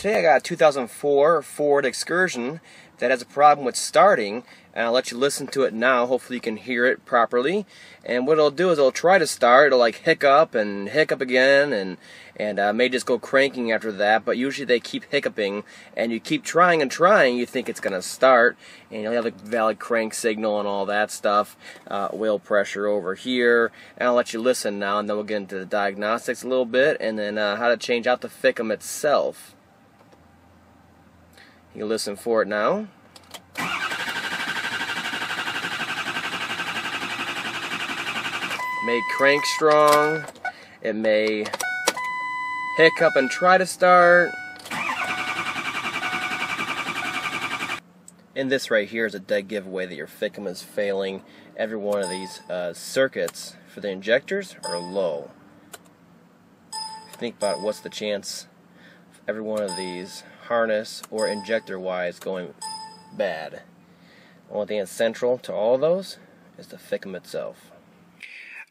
today I got a 2004 Ford Excursion that has a problem with starting and I'll let you listen to it now. Hopefully you can hear it properly. And what it'll do is it'll try to start. It'll like hiccup and hiccup again and and uh, may just go cranking after that but usually they keep hiccuping and you keep trying and trying you think it's gonna start and you'll have a valid crank signal and all that stuff uh, wheel pressure over here. And I'll let you listen now and then we'll get into the diagnostics a little bit and then uh, how to change out the FICM itself you listen for it now. May crank strong. It may hiccup and try to start. And this right here is a dead giveaway that your FICM is failing. Every one of these uh, circuits for the injectors are low. Think about what's the chance every one of these harness or injector wise going bad. Only thing that's central to all of those is the FICM itself.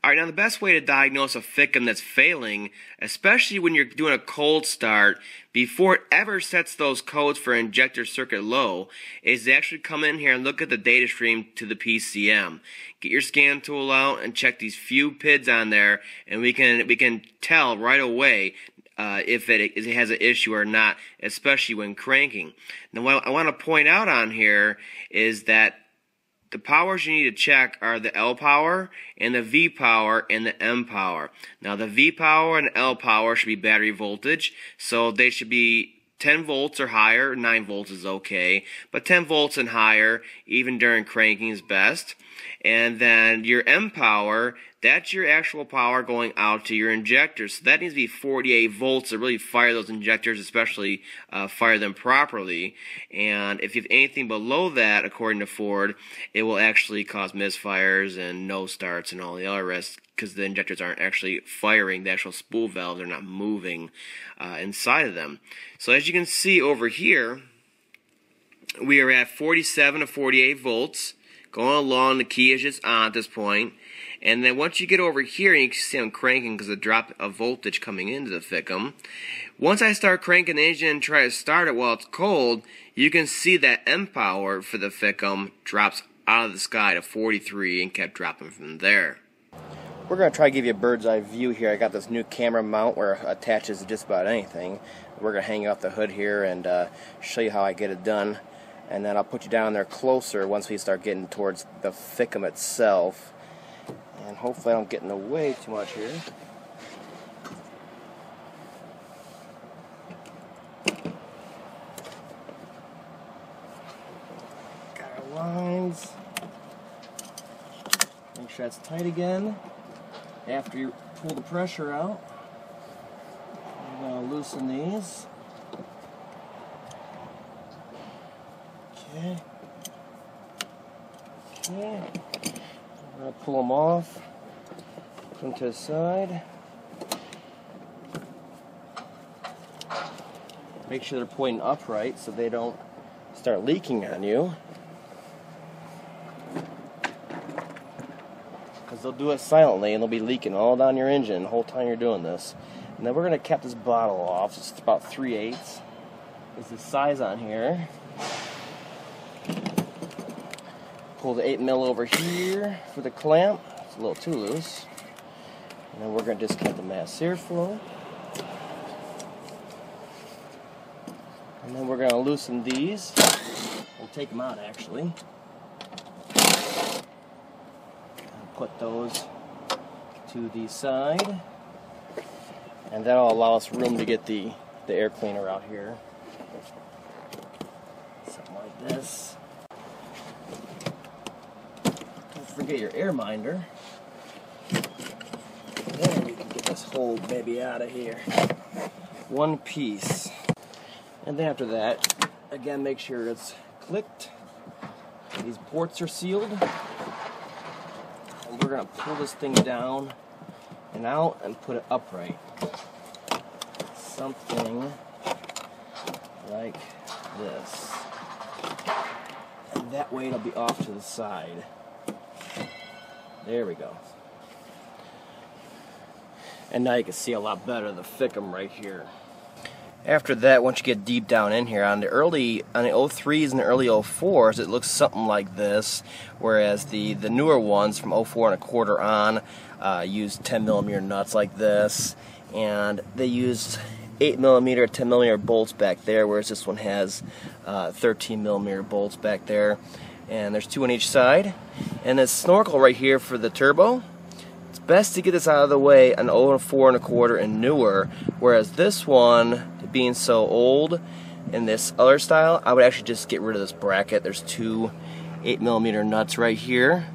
Alright, now the best way to diagnose a FICM that's failing, especially when you're doing a cold start, before it ever sets those codes for injector circuit low, is to actually come in here and look at the data stream to the PCM. Get your scan tool out and check these few PIDs on there, and we can we can tell right away uh, if it, it, has an issue or not, especially when cranking. Now, what I want to point out on here is that the powers you need to check are the L power and the V power and the M power. Now, the V power and L power should be battery voltage, so they should be 10 volts or higher, 9 volts is okay, but 10 volts and higher, even during cranking, is best. And then your M power, that's your actual power going out to your injectors. So that needs to be 48 volts to really fire those injectors, especially uh, fire them properly. And if you have anything below that, according to Ford, it will actually cause misfires and no starts and all the other rest because the injectors aren't actually firing the actual spool valves; they're not moving uh, inside of them. So as you can see over here, we are at 47 to 48 volts going along. The key is just on at this point. And then once you get over here, you can see I'm cranking because of drop of voltage coming into the FICM. Once I start cranking the engine and try to start it while it's cold, you can see that M power for the FICM drops out of the sky to 43 and kept dropping from there. We're going to try to give you a bird's eye view here. I got this new camera mount where it attaches to just about anything. We're going to hang off the hood here and uh, show you how I get it done. And then I'll put you down there closer once we start getting towards the FICM itself. And hopefully I don't get in the way too much here. Got our lines. Make sure that's tight again after you pull the pressure out. I'm going to loosen these. Okay. Okay. I'm going to pull them off. Put them to the side. Make sure they're pointing upright so they don't start leaking on you. They'll do it silently and they'll be leaking all down your engine the whole time you're doing this. And then we're going to cap this bottle off. It's about 3 eighths. Is the size on here. Pull the 8 mil over here for the clamp. It's a little too loose. And then we're going to disconnect the mass airflow. And then we're going to loosen these. We'll take them out actually. Put those to the side. And that'll allow us room to get the, the air cleaner out here. Something like this. Don't forget your air minder. Then we can get this whole baby out of here. One piece. And then after that, again, make sure it's clicked. These ports are sealed we're going to pull this thing down and out and put it upright. Something like this. And that way it'll be off to the side. There we go. And now you can see a lot better the FICM right here. After that, once you get deep down in here, on the early, on the 03s and the early 04s, it looks something like this, whereas the, the newer ones from 04 and a quarter on uh, use 10 millimeter nuts like this, and they used 8 millimeter, 10 millimeter bolts back there, whereas this one has uh, 13 millimeter bolts back there, and there's two on each side, and this snorkel right here for the turbo. Best to get this out of the way on 04 and a quarter and newer, whereas this one being so old in this other style, I would actually just get rid of this bracket. There's two 8 millimeter nuts right here,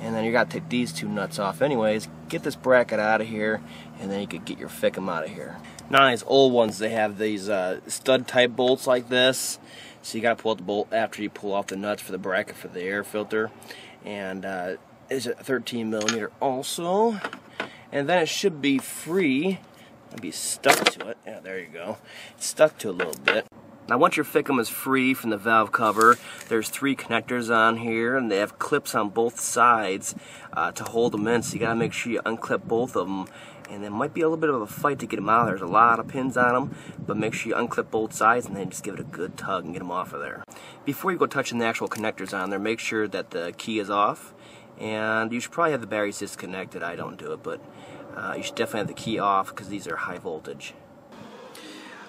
and then you got to take these two nuts off anyways. Get this bracket out of here, and then you could get your FICM out of here. Now these old ones, they have these uh, stud type bolts like this. So you got to pull out the bolt after you pull off the nuts for the bracket for the air filter. And uh, it's a 13 millimeter also. And then it should be free I'd be stuck to it. Yeah, there you go. It's stuck to a little bit. Now once your FICM is free from the valve cover, there's three connectors on here and they have clips on both sides uh, to hold them in. So you gotta make sure you unclip both of them. And it might be a little bit of a fight to get them out. There's a lot of pins on them, but make sure you unclip both sides and then just give it a good tug and get them off of there. Before you go touching the actual connectors on there, make sure that the key is off. And you should probably have the batteries disconnected. I don't do it, but uh, you should definitely have the key off because these are high voltage.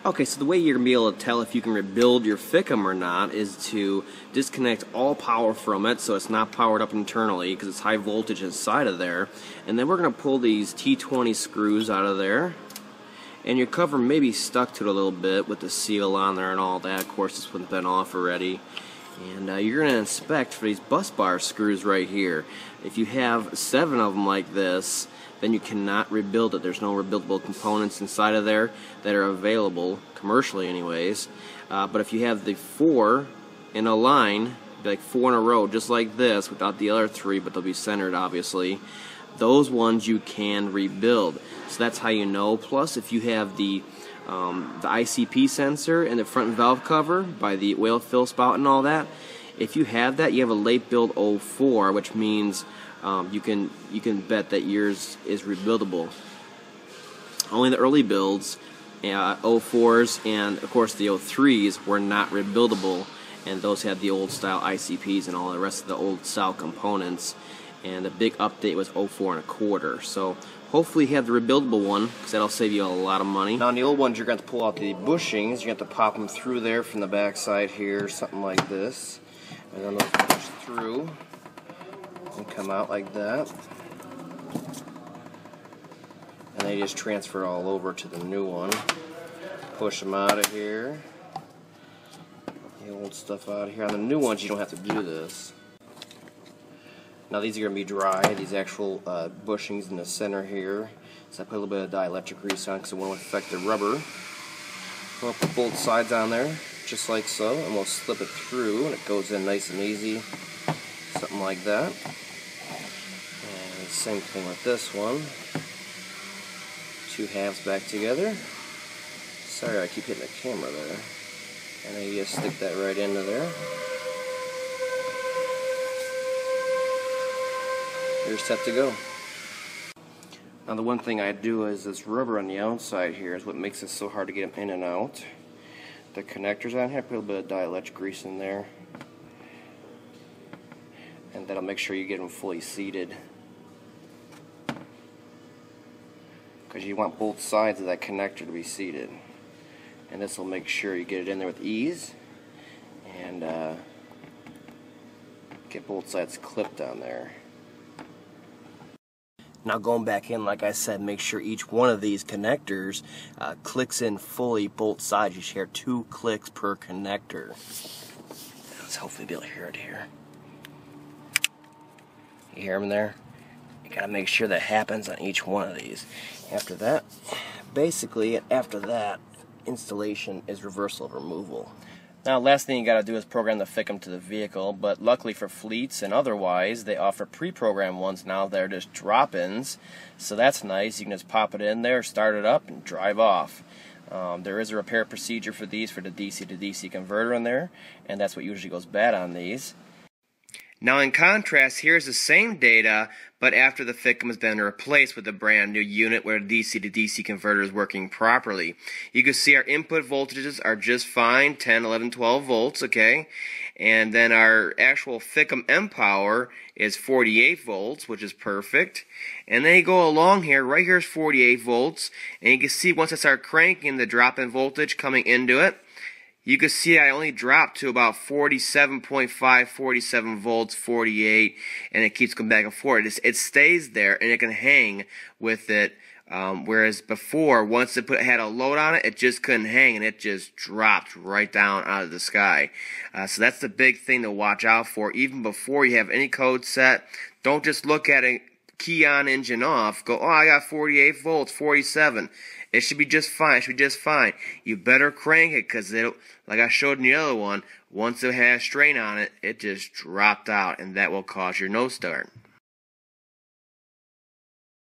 Okay, so the way you're going to be able to tell if you can rebuild your FICM or not is to disconnect all power from it so it's not powered up internally because it's high voltage inside of there. And then we're going to pull these T20 screws out of there. And your cover may be stuck to it a little bit with the seal on there and all that. Of course, this one's been off already. And uh, you're going to inspect for these bus bar screws right here. If you have seven of them like this, then you cannot rebuild it. There's no rebuildable components inside of there that are available, commercially anyways. Uh, but if you have the four in a line, like four in a row, just like this, without the other three, but they'll be centered obviously, those ones you can rebuild. So that's how you know. Plus, if you have the um, the ICP sensor and the front valve cover by the oil fill spout and all that, if you have that, you have a late build 04, which means um, you can you can bet that yours is rebuildable. Only the early builds, uh, 04s and of course the 03s were not rebuildable, and those had the old style ICPs and all the rest of the old style components. And the big update was 04 and a quarter. So hopefully you have the rebuildable one because that'll save you a lot of money. Now on the old ones you're going to pull out the bushings. You're going to pop them through there from the back side here, something like this. And then those push through and come out like that. And they just transfer all over to the new one. Push them out of here. The old stuff out of here. On the new ones, you don't have to do this. Now these are going to be dry, these actual uh, bushings in the center here. So I put a little bit of dielectric grease on because it won't affect the rubber. We'll put both sides on there, just like so, and we'll slip it through, and it goes in nice and easy. Something like that. And same thing with this one. Two halves back together. Sorry, I keep hitting the camera there. And then you just stick that right into there. You're to go. Now the one thing I do is this rubber on the outside here is what makes it so hard to get them in and out. The connectors on here, put a little bit of dielectric grease in there. And that'll make sure you get them fully seated. because you want both sides of that connector to be seated and this will make sure you get it in there with ease and uh, get both sides clipped on there now going back in like I said make sure each one of these connectors uh, clicks in fully both sides. You share two clicks per connector. Let's hopefully be able to hear it here. You hear them there? You gotta make sure that happens on each one of these. After that, basically, after that, installation is reversal of removal. Now, last thing you got to do is program the FICM to the vehicle, but luckily for fleets and otherwise, they offer pre-programmed ones now. They're just drop-ins, so that's nice. You can just pop it in there, start it up, and drive off. Um, there is a repair procedure for these for the DC to DC converter in there, and that's what usually goes bad on these. Now, in contrast, here's the same data, but after the FICM has been replaced with a brand new unit where the DC to DC converter is working properly. You can see our input voltages are just fine 10, 11, 12 volts, okay? And then our actual FICM M power is 48 volts, which is perfect. And then you go along here, right here is 48 volts, and you can see once I start cranking the drop in voltage coming into it, you can see I only dropped to about 47.5, 47 volts, 48, and it keeps going back and forth. It, it stays there and it can hang with it. Um, whereas before, once it put, had a load on it, it just couldn't hang and it just dropped right down out of the sky. Uh, so that's the big thing to watch out for. Even before you have any code set, don't just look at it key on engine off, go, oh, I got 48 volts, 47. It should be just fine. It should be just fine. You better crank it because it, like I showed in the other one, once it has strain on it, it just dropped out, and that will cause your no start.